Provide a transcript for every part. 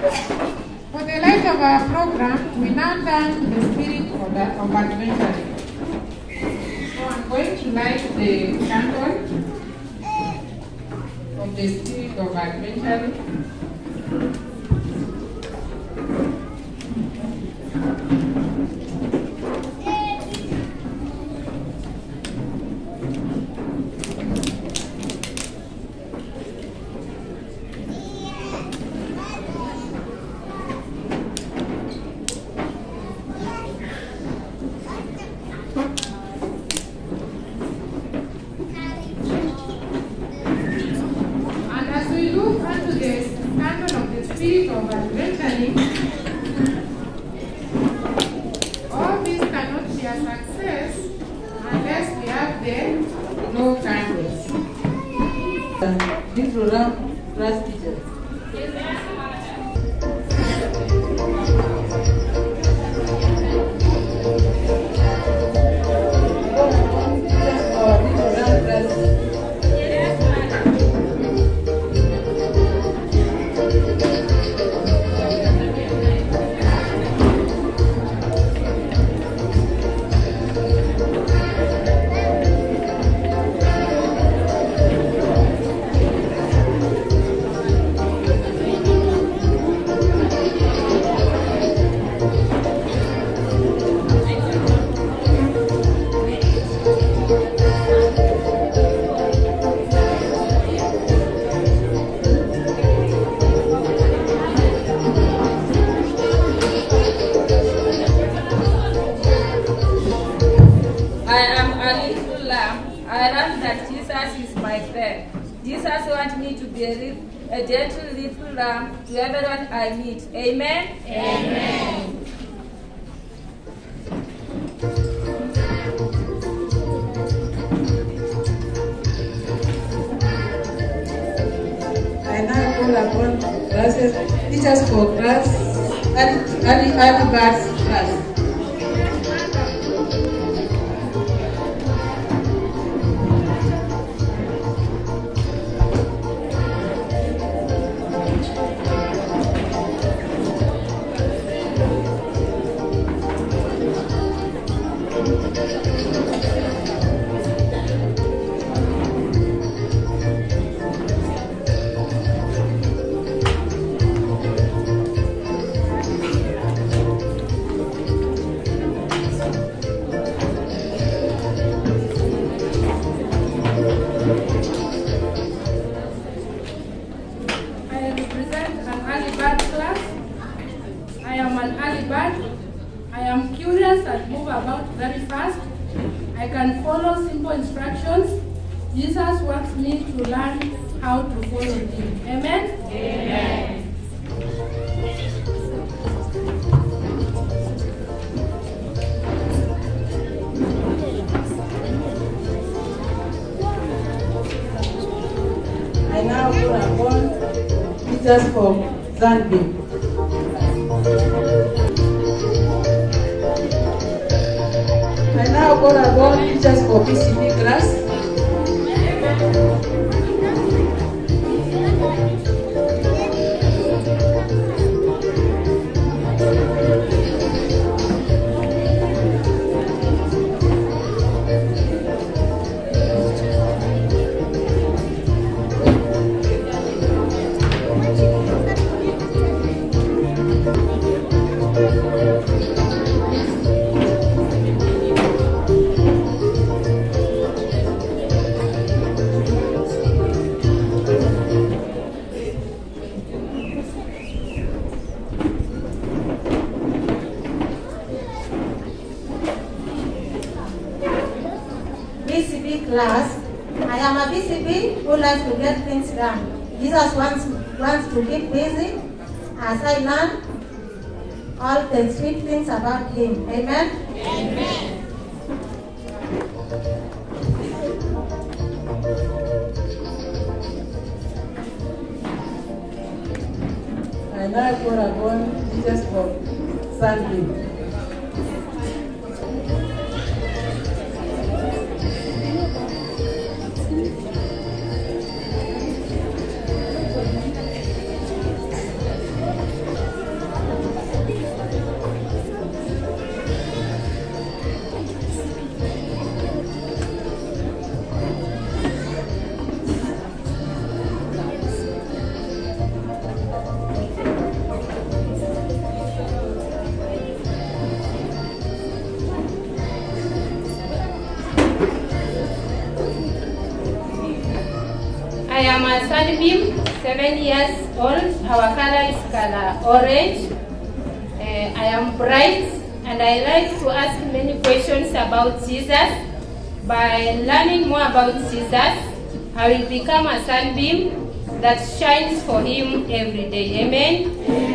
For the light of our program, we now turn the spirit of, the, of adventuring. So I'm going to light the candle of the spirit of adventuring. Amen? Amen. I now call upon classes, early. I am curious and move about very fast. I can follow simple instructions. Jesus wants me to learn how to follow him. Amen? Amen. I now call upon teachers for Zambia. I now call upon teachers Jesus wants, wants to keep busy as I learn all the sweet things about him. Amen? Human being, seven years old. Our color is color orange. Uh, I am bright and I like to ask many questions about Jesus. By learning more about Jesus, I will become a sunbeam that shines for him every day. Amen.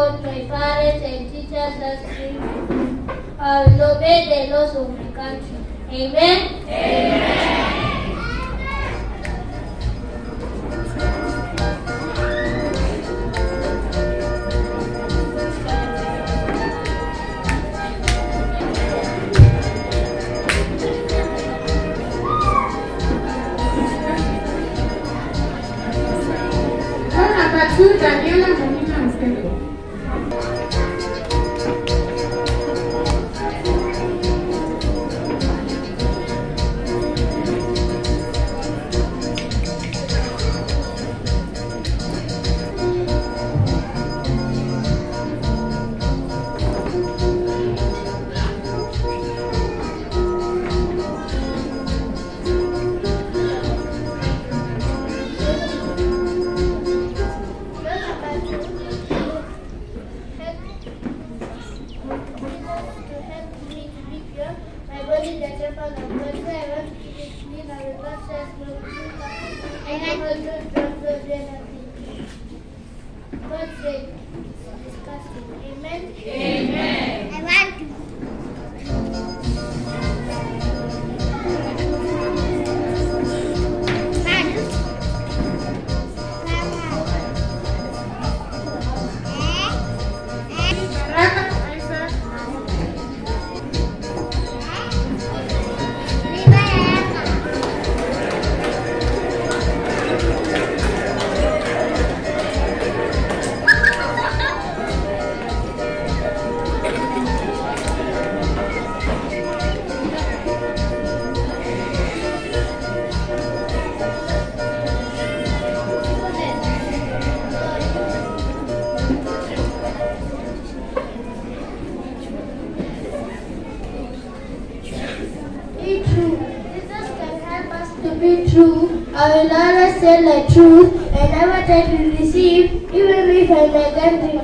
con mis padres en dichas las Al nombre de los huracanes. Amén.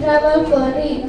travel for it.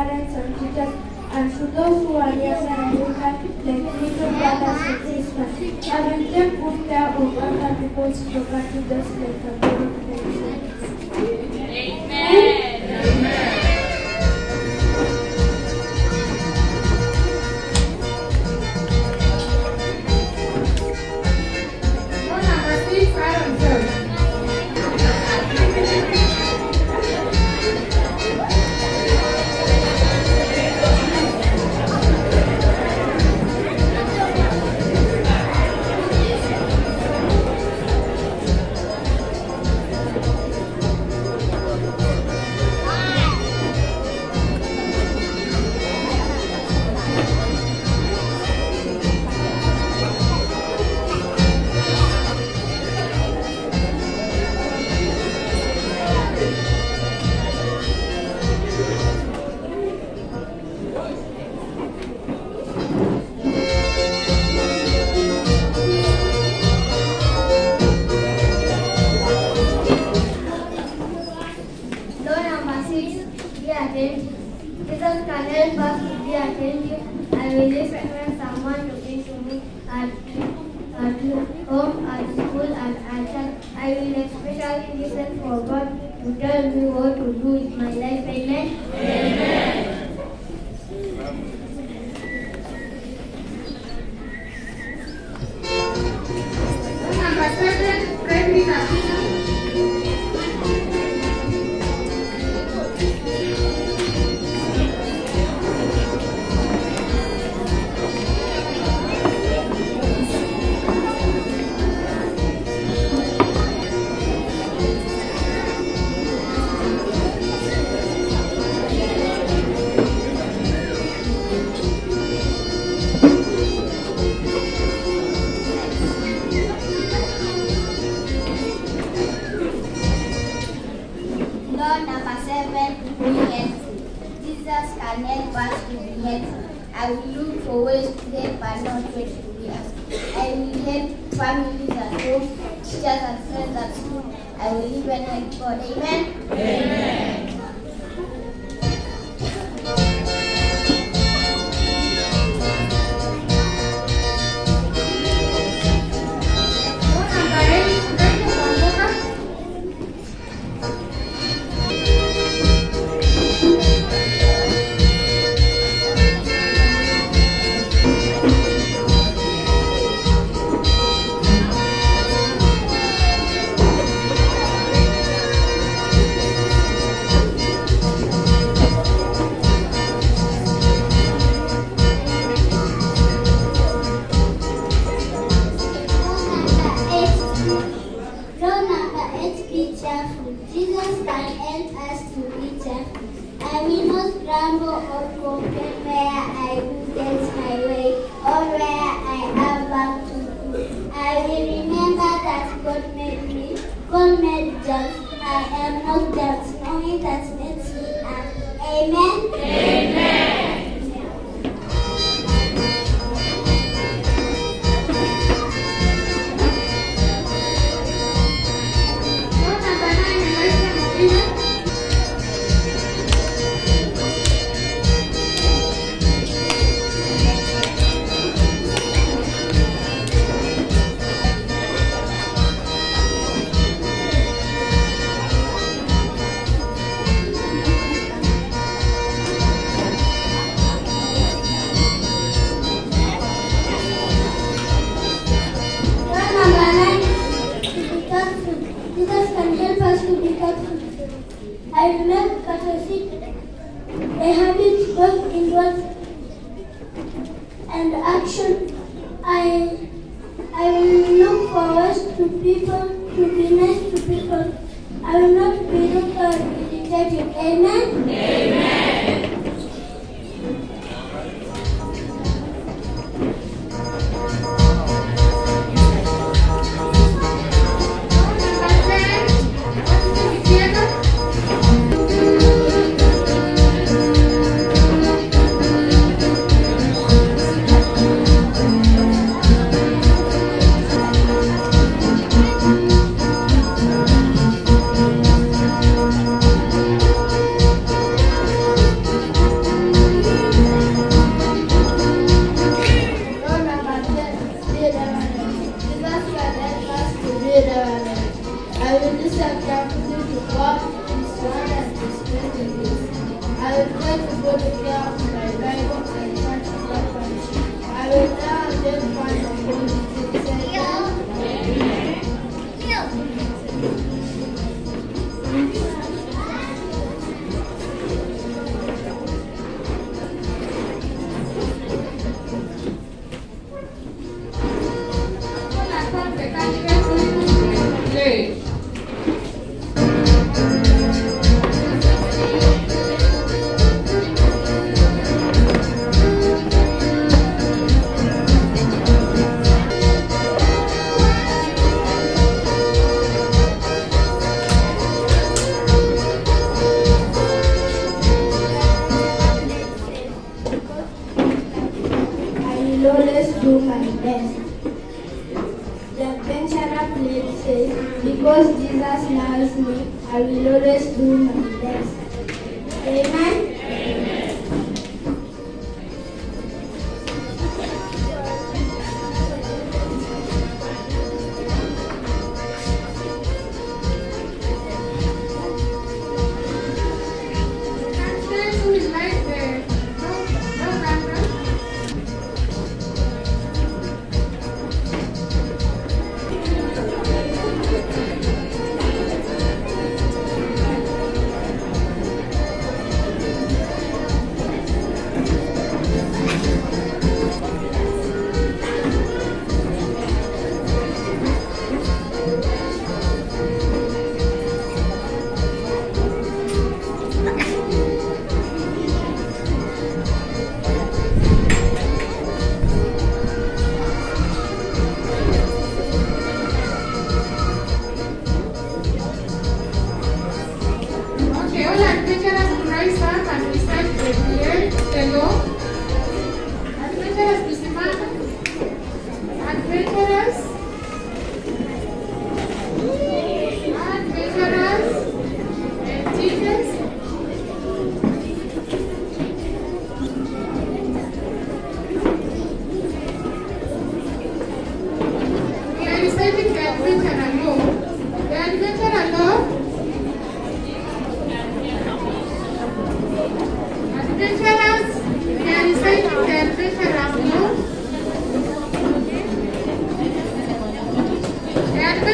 carență în Ajutorul alianța America de Cristo para Sfântismă. Avem de da curtea o banda de poți probabil de spectatorul de Sfântismă.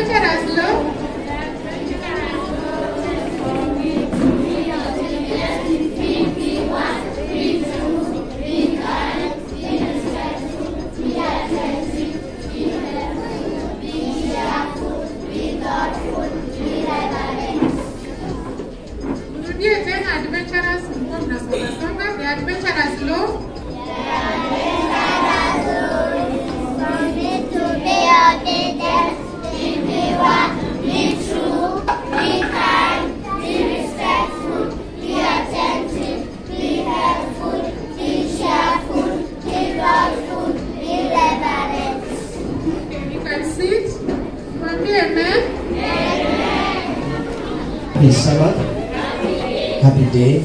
The adventurers law. Turudie tena Happy Sabbath. Happy day.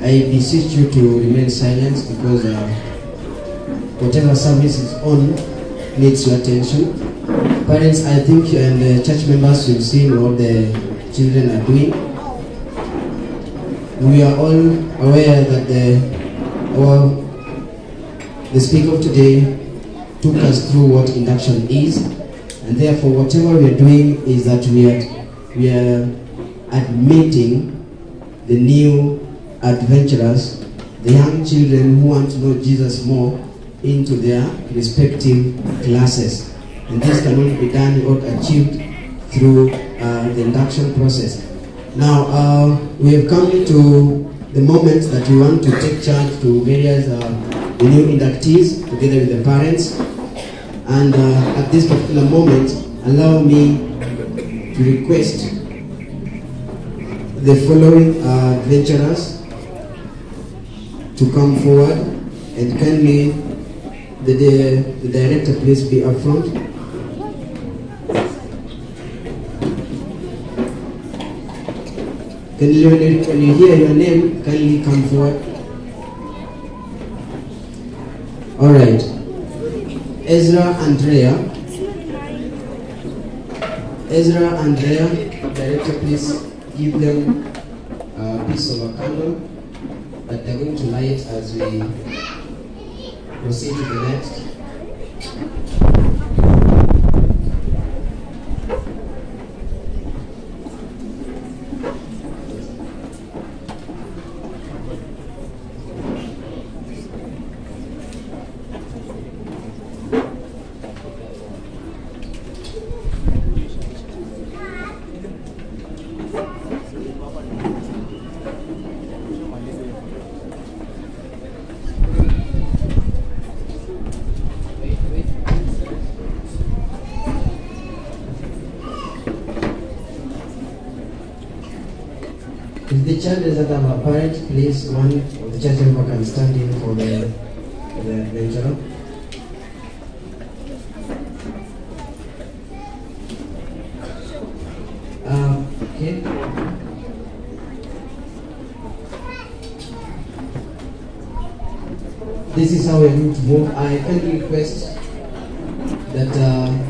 I beseech you to remain silent because uh, whatever service is on needs your attention. Parents, I think, and uh, church members, you've seen what the children are doing. We are all aware that the, our, the speaker of today took us through what induction is, and therefore, whatever we are doing is that we are, we are admitting the new adventurers, the young children who want to know Jesus more, into their respective classes. And this can only be done or achieved through uh, the induction process. Now, uh, we have come to the moment that we want to take charge to various uh, new inductees together with the parents. And uh, at this particular moment, allow me to request the following uh, adventurers to come forward and kindly the, the, the director please be up front. Can you, you hear your name, kindly come forward. All right. Ezra Andrea. Ezra Andrea, director, please give them a piece of a candle that they're going to light as we proceed to the next. The child is at our parent, please one of the church member can stand in for the for the adventurer. Um, okay. This is how we're going to move. I kindly request that uh,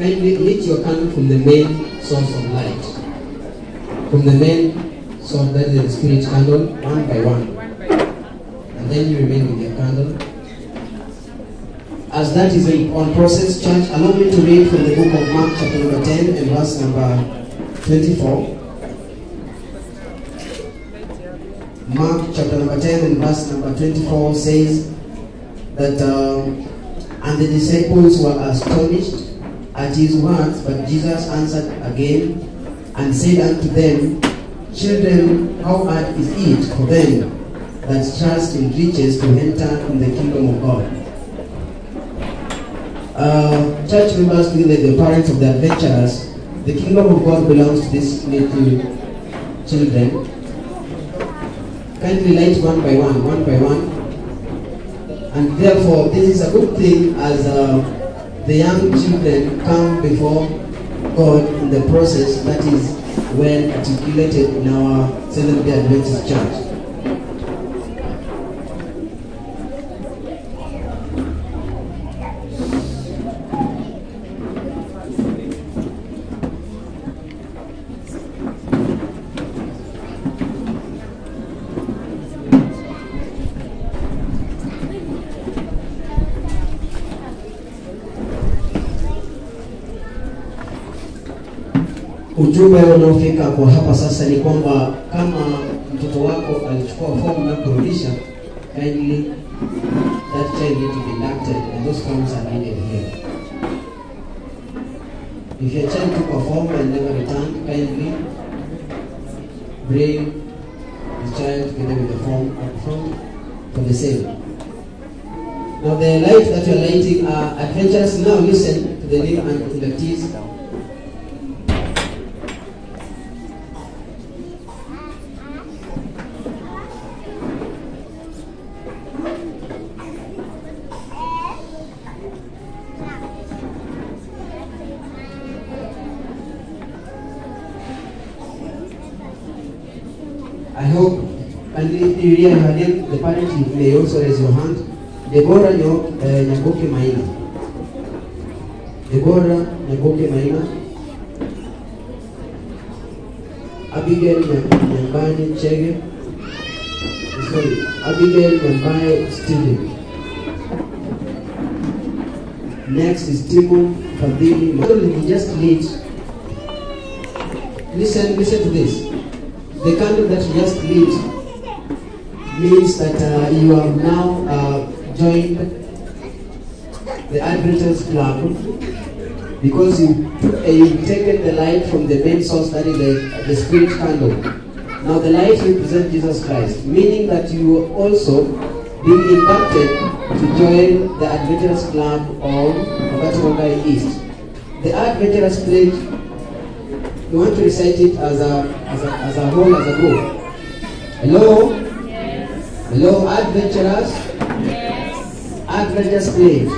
kindly lit your candle from the main source of light. From the main source, that is the spirit candle, one by one. And then you remain with your candle. As that is on process, church, allow me to read from the book of Mark, chapter number 10, and verse number 24. Mark chapter number 10 and verse number 24 says that, um, and the disciples were astonished at his words, but Jesus answered again and said unto them, Children, how hard is it for them that trust in riches to enter in the kingdom of God? Uh, church members, together the parents of the adventurers, the kingdom of God belongs to these little children. Kindly light one by one, one by one. And therefore, this is a good thing as uh, the young children come before God in the process that is well articulated in our Seventh day Adventist Church. Ujumbe unaofika kwa hapa sasa ni kwamba kama mtoto wako alichukua fomu na kurudisha, kindly that child need to be inducted and those forms are needed here. If your child took a form and never returned, kindly bring the child together with the form up front for the same. Now the light that you're lighting are adventurous. Now listen to the new inductees. You really have the parents you may also raise your hand. Deborah Nyo- uh, Nyagoke Maina. Deborah Nyagoke Maina. Abigail Nya- Nyambani Chege. Sorry, Abigail Nyambaye Stephen. Next is Timo Fadhili. Model he just lit. Listen, listen to this. The candle that you just lit means that uh, you have now uh, joined the Adventist Club because you uh, you've taken the light from the main source that is the, the spirit candle. Now the light represents Jesus Christ, meaning that you also being inducted to join the Adventurers Club of Rongai East. The Adventurers Pledge, we want to recite it as a, as a, as a whole, as a group. Hello? Hello, adventurers? Yes. Adventurous please.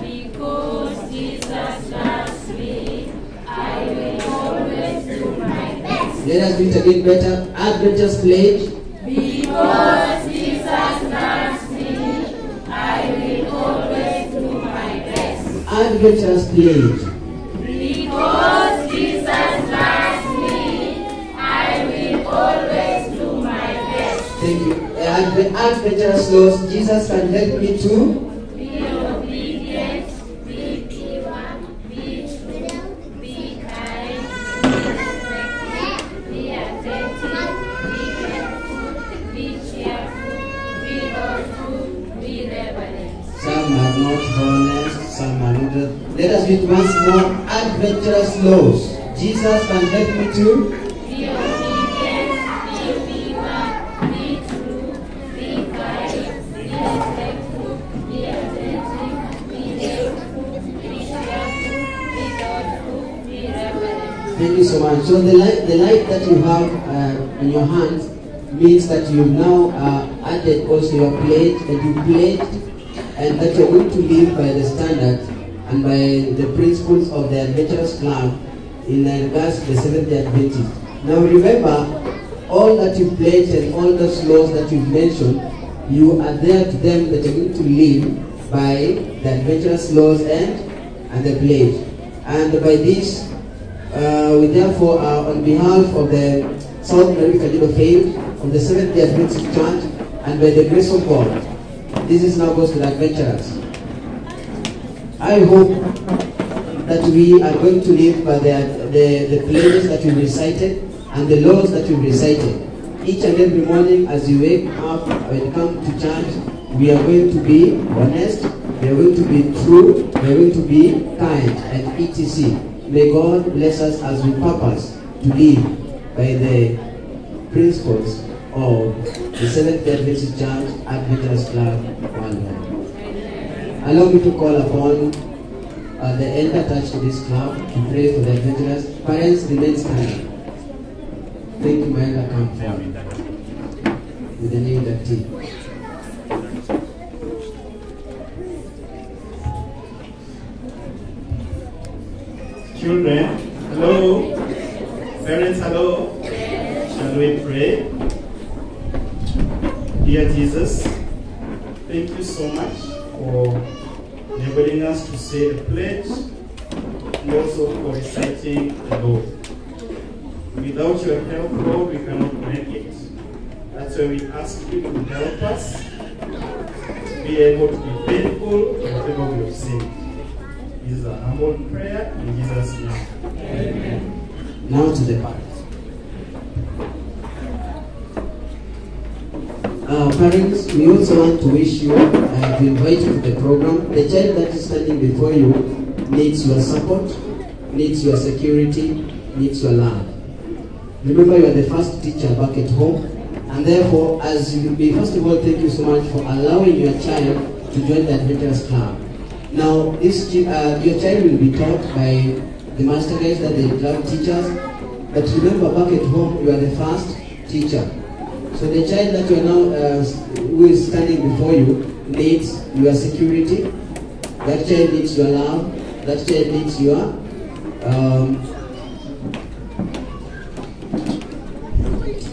Because Jesus loves me, I will always do my best. Let us do it bit better. Adventurous pledge. Because Jesus loves me, I will always do my best. Adventurous pledge. Be obedient be pure be true be kind be respectful be attentive be careful be cheerful be hopeful be reverent. Some are not honest, some are not. Let us read once more adventurous laws. Jesus can help me to Thank you so much. So the light, the light that you have uh, in your hands means that you've now uh, added also your plate and you pledged and that you're going to live by the standards and by the principles of the Adventurers Club in regards to the Seventh-day Adventist. Now remember, all that you pledged and all those laws that you've mentioned, you are there to them that you're going to live by the adventurous laws and, and the pledge. And by this, uh, we therefore are on behalf of the South America Cathedral Faith, of the Seventh day Adventist Church, and by the grace of God, this is now goes to the adventurers. I hope that we are going to live by the, the, the pledges that we recited and the laws that we recited. Each and every morning as you wake up and come to church, we are going to be honest, we are going to be true, we are going to be kind and etc. May God bless us as we purpose to live by the principles of the Seventh-day Adventist Church Adventist Club. Allow me to call upon uh, the elder attached to this club to pray for the adventurers. Parents remain standing. Thank you, my elder, come with the name that team. Children, hello. Parents, hello. Shall we pray? Dear Jesus, thank you so much for enabling us to say the pledge and also for reciting the law. Without your help, Lord, we cannot make it. That's why we ask you to help us to be able to be faithful whatever we have said. This is a humble prayer in Jesus' name. Now to the parents. Uh, parents, we also want to wish you, uh, to invite you to the program. The child that is standing before you needs your support, needs your security, needs your love. Remember, you are the first teacher back at home, and therefore, as you be, first of all, thank you so much for allowing your child to join the Adventurers Club. Now, this uh, your child will be taught by the master guides that the club teachers, but remember, back at home, you are the first teacher. So the child that you are now, uh, who is standing before you, needs your security. That child needs your love. That child needs your um,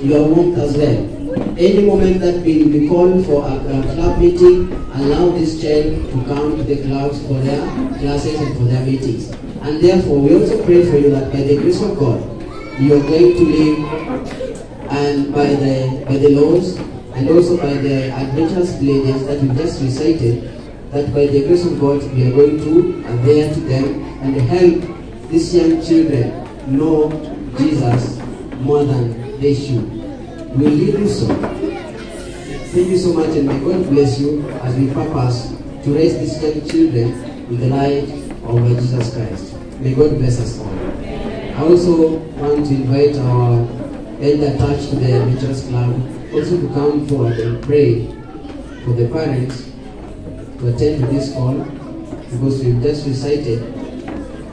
your warmth as well. Any moment that we will be for a, a club meeting, allow this child to come to the clubs for their classes and for their meetings. And therefore, we also pray for you that by the grace of God, you are going to live and by the by the laws and also by the Adventurers pledges that we just recited, that by the grace of God we are going to adhere to them and help these young children know Jesus more than they should. You do so? Thank you so much and may God bless you as we purpose to raise these young children in the light of Jesus Christ. May God bless us all. I also want to invite our elder attached to the Adventurers Club also to come forward and pray for the parents to attend to this call because we've just recited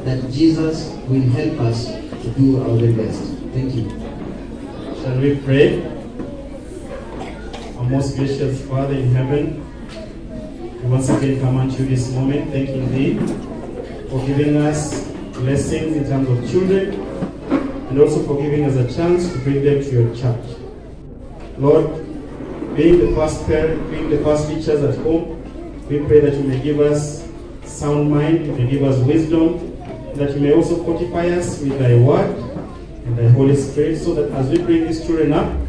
that Jesus will help us to do our best. Thank you. Shall we pray? Our most gracious Father in heaven, we once again come unto you this moment, thanking thee for giving us blessings in terms of children and also for giving us a chance to bring them to your church. Lord, being the first parent, being the first teachers at home, we pray that you may give us sound mind, you may give us wisdom, that you may also fortify us with thy word and thy Holy Spirit, so that as we bring these children up,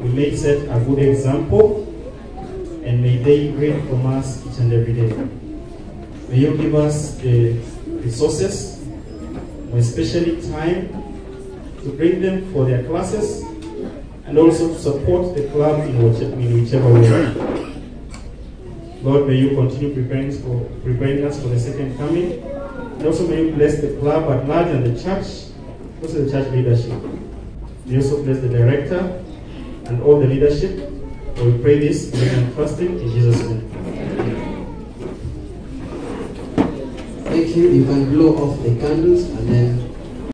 we may set a good example, and may they read from us each and every day. May you give us the resources, especially time, to bring them for their classes, and also to support the club in whichever, in whichever way. Lord, may you continue preparing us, for, preparing us for the second coming. And also may you bless the club at large and the church, also the church leadership. May you also bless the director and all the leadership. We pray this and trusting in Jesus' name. Thank you. You can blow off the candles and then